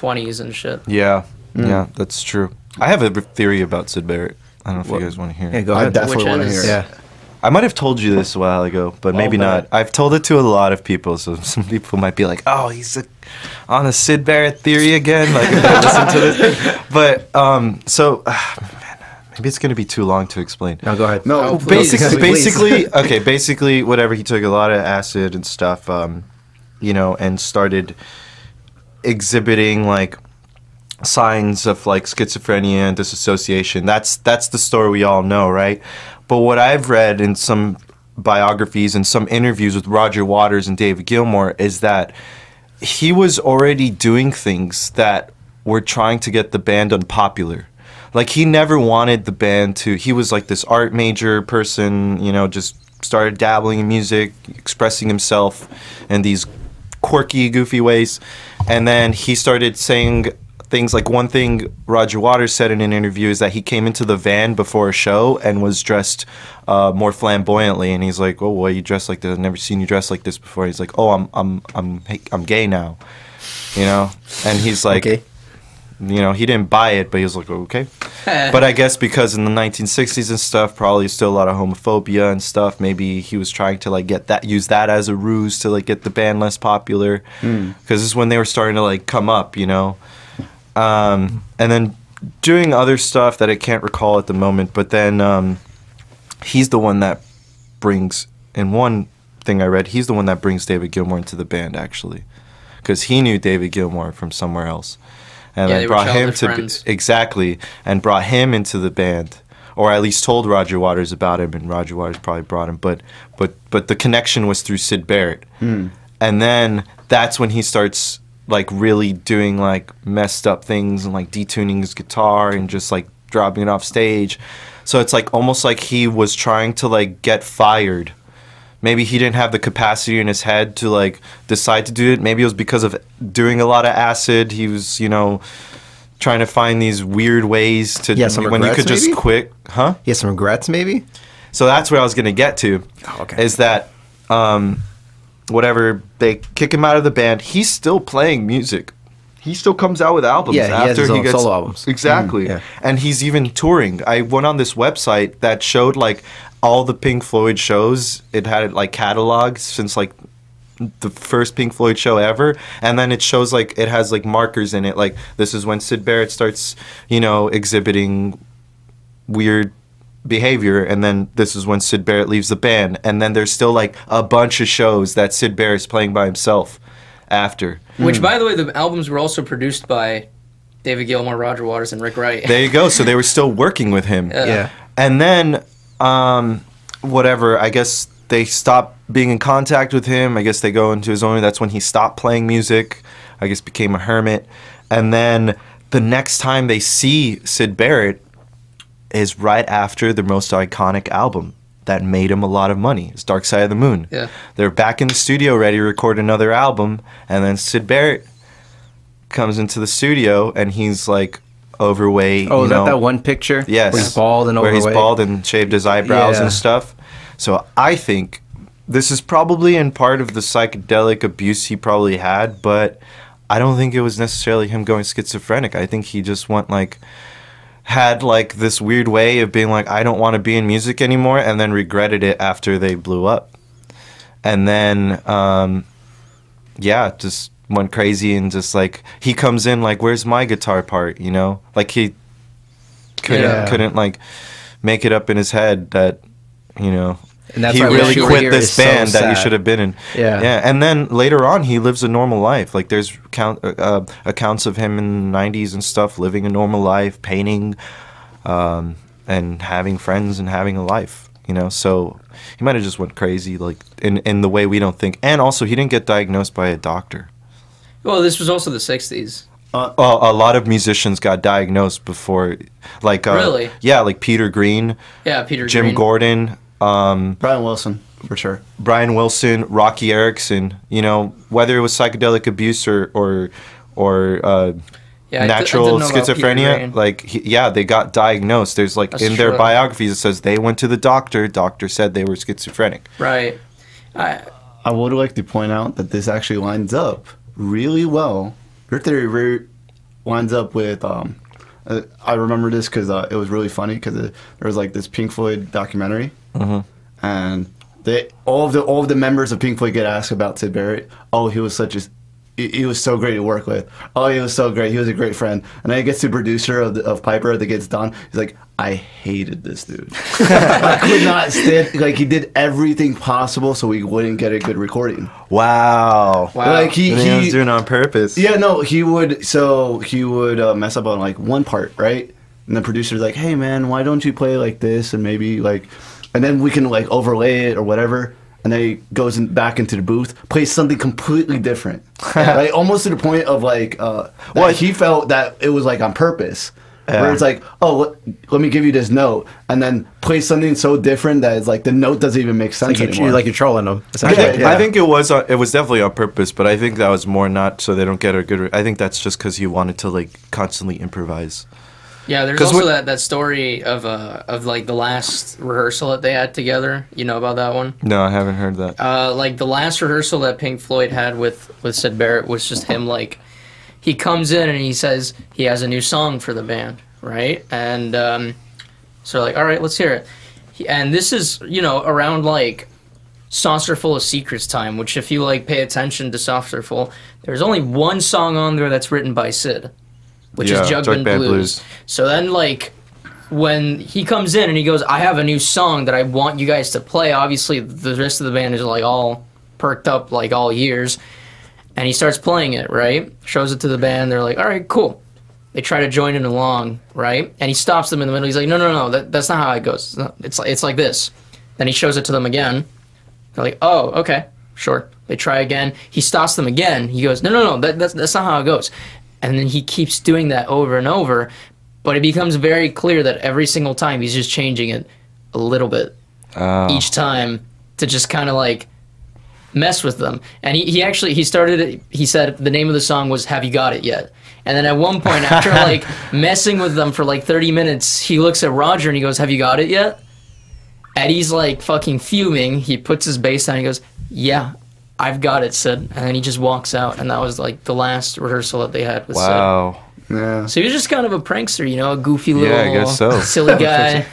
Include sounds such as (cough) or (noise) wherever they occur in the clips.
twenties and shit. Yeah, yeah, that's true. I have a theory about Syd Barrett. I don't know if What? you guys want to hear. Yeah, it. go I definitely want to hear. Yeah. I might have told you this a while ago, but maybe bet. not. I've told it to a lot of people, so (laughs) some people might be like, "Oh, he's a, on the Syd Barrett theory again." Like, if they listen to this. (laughs) But um, so (sighs) man, maybe it's gonna be too long to explain. No, go ahead. No, Oh, basically, basically, okay, basically, whatever. He took a lot of acid and stuff, um, you know, and started exhibiting like signs of like schizophrenia and disassociation. That's that's the story we all know, right? But what I've read in some biographies and some interviews with Roger Waters and David Gilmour is that he was already doing things that were trying to get the band unpopular. Like he never wanted the band to he was like this art major person, you know, just started dabbling in music, expressing himself in these quirky, goofy ways. And then he started saying things like one thing Roger Waters said in an interview is that he came into the van before a show and was dressed uh, more flamboyantly. And he's like, "Oh, why you dressed like this? I've never seen you dressed like this before." He's like, "Oh, I'm I'm I'm I'm gay now," you know. And he's like, Okay. You know, he didn't buy it, but he was like, okay. (laughs) but I guess because in the 1960s and stuff, probably still a lot of homophobia and stuff. Maybe he was trying to like get that, use that as a ruse to like get the band less popular. Because this is when they were starting to like come up, you know. Um, and then doing other stuff that I can't recall at the moment. But then um, he's the one that brings, in one thing I read, he's the one that brings David Gilmour into the band actually, because he knew David Gilmour from somewhere else, and Yeah, then brought him to friends. exactly, and brought him into the band, or at least told Roger Waters about him, and Roger Waters probably brought him, but but but the connection was through Syd Barrett, hmm. and then that's when he starts like really doing like messed up things and like detuning his guitar and just like dropping it off stage. So it's like almost like he was trying to like get fired. Maybe he didn't have the capacity in his head to like decide to do it. Maybe it was because of doing a lot of acid. He was, you know, trying to find these weird ways to Yeah, some when you could just maybe? quit, huh? He has some regrets, maybe. So that's where I was gonna get to. Oh, okay. Is that um, whatever they kick him out of the band, he's still playing music. He still comes out with albums Yeah, he after he own gets solo albums. Exactly, Mm, yeah. and he's even touring. I went on this website that showed like all the Pink Floyd shows. It had it like cataloged since like the first Pink Floyd show ever, and then it shows like it has like markers in it, like this is when Syd Barrett starts, you know, exhibiting weird behavior and then this is when Syd Barrett leaves the band and then there's still like a bunch of shows that Syd Barrett's playing by himself after. Which, by the way, the albums were also produced by David Gilmour, Roger Waters, and Rick Wright. There you go. So they were (laughs) still working with him. Yeah. Yeah. And then um whatever, I guess they stopped being in contact with him. I guess they go into his own that's when he stopped playing music. I guess became a hermit. And then the next time they see Syd Barrett is right after the most iconic album that made him a lot of money. It's Dark Side of the Moon. Yeah. They're back in the studio ready to record another album, and then Syd Barrett comes into the studio and he's like overweight. Oh, you is that know, that one picture? Yes. Where he's bald and overweight. where he's bald and shaved his eyebrows Yeah. and stuff. So I think this is probably in part of the psychedelic abuse he probably had, but I don't think it was necessarily him going schizophrenic. I think he just went like had like this weird way of being like I don't want to be in music anymore and then regretted it after they blew up. And then um yeah, just went crazy and just like he comes in like where's my guitar part, you know? Like he couldn't Yeah. couldn't like make it up in his head that you know And that's he why really Wish You Were quit this is so band that you sad. should have been in. Yeah. yeah. And then later on, he lives a normal life. Like there's count, uh, uh, accounts of him in the '90s and stuff, living a normal life, painting, um, and having friends and having a life. You know, so he might have just went crazy, like in in the way we don't think. And also, he didn't get diagnosed by a doctor. Well, this was also the 60s. Well, a lot of musicians got diagnosed before, like uh, Really? yeah, like Peter Green, Yeah, Peter Jim Green. Gordon, um, Brian Wilson for sure. Brian Wilson, Roky Erickson. You know, whether it was psychedelic abuse or or or uh, Yeah, I di- I natural didn't know about Peter schizophrenia, like he, yeah, they got diagnosed. There's like That's in their biographies it says they went to the doctor. Doctor said they were schizophrenic. Right. I, I would like to point out that this actually lines up really well. Your theory re- winds up with. Um, uh, I remember this because uh, it was really funny because there was like this Pink Floyd documentary, and they all of the all of the members of Pink Floyd get asked about Syd Barrett. Oh, he was such a he he was so great to work with. Oh, he was so great. He was a great friend. And then he gets the producer of, the, of Piper that gets done. He's like, I hated this dude. (laughs) I could not stand. Like he did everything possible so we wouldn't get a good recording. Wow. Wow. Like he, And he was doing it on purpose. yeah, no, he would. So he would uh, mess up on like one part, right? And the producer's like, "Hey, man, why don't you play like this and maybe like, and then we can like overlay it or whatever." And then he goes in, back into the booth, plays something completely different, (laughs) like almost to the point of like, uh, Well, he felt that it was like on purpose. Yeah. Where it's like, oh, let, let me give you this note, and then play something so different that it's like the note doesn't even make sense Like you're, anymore. you're like you're trolling them. I think, Yeah, I think it was on, it was definitely on purpose, but I think that was more not so they don't get a good. Re- I think that's just because he wanted to like constantly improvise. Yeah, there's 'Cause also what- that, that story of uh of like the last rehearsal that they had together. You know about that one? No, I haven't heard that. Uh, like the last rehearsal that Pink Floyd had with with Syd Barrett was just him. Like he comes in and he says he has a new song for the band, right? And um, so like, all right, let's hear it. He, and this is you know around like Saucerful of Secrets time, which if you like pay attention to Saucerful, there's only one song on there that's written by Syd, which Yeah, is Jug Band Blues. Blues. So then like when he comes in and he goes, I have a new song that I want you guys to play. Obviously, the rest of the band is like all perked up like all years. And he starts playing it, right? Shows it to the band. They're like, all right, cool. They try to join it along, right? And he stops them in the middle. He's like, no, no, no, that, that's not how it goes. It's, not, it's, like, it's like this. Then he shows it to them again. They're like, oh, okay, sure. They try again. He stops them again. He goes, no, no, no, that, that's, that's not how it goes. And then he keeps doing that over and over. But it becomes very clear that every single time he's just changing it a little bit Oh. each time to just kind of like mess with them. And he, he actually he started it, he said the name of the song was Have You Got It Yet? And then at one point (laughs) after like messing with them for like 30 minutes, he looks at Roger and he goes, "Have you got it yet?" Eddie's like fucking fuming. He puts his bass down. He goes, "Yeah, I've got it, Syd." And then he just walks out. And that was like the last rehearsal that they had with Syd. Wow. yeah. So he was just kind of a prankster, you know, a goofy little Yeah, I guess so. silly (laughs) guy.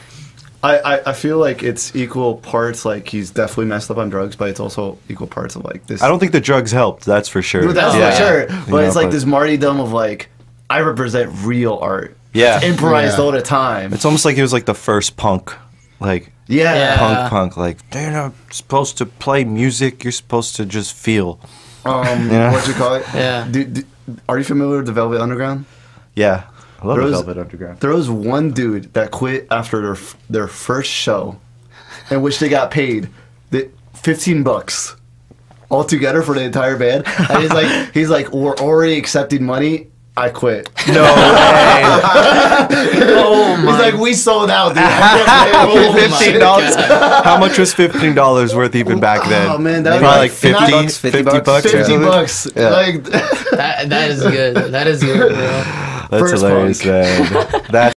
I, I, I feel like it's equal parts like he's definitely messed up on drugs, but it's also equal parts of like this. I don't think the drugs helped. That's for sure. No, that's Yeah. for sure. But You it's know, like but- this martyrdom of like I represent real art. Yeah. It's improvised Yeah. all the time. It's almost like he was like the first punk, like yeah. Yeah. punk punk. Like they're not supposed to play music. You're supposed to just feel. Um, (laughs) Yeah. what you call it? Yeah. Do, do, are you familiar with the Velvet Underground? Yeah, I love There was- Velvet Underground. There was one dude that quit after their their first show, in which they got paid the fifteen bucks all together for the entire band. And he's like, (laughs) he's like, we're already accepting money. I quit. No (laughs) way. Oh my. He's like, we sold out, dude. I (laughs) can't oh fifteen dollars. How much was fifteen dollars worth even back oh, then? Oh, man, that probably was like like 50, 50 bucks, 50 50 bucks. bucks. 50 something? bucks. Yeah. Like, that, that is good. That is good, bro. That's First hilarious, punk. man. (laughs) That